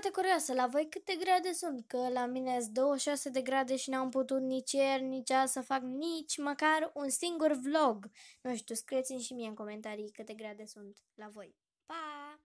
foarte curioasă, la voi câte grade sunt? Că la mine sunt 26 de grade și n-am putut nici ieri, nici azi să fac nici măcar un singur vlog. Nu știu, scrieți-mi și mie în comentarii câte grade sunt la voi. Pa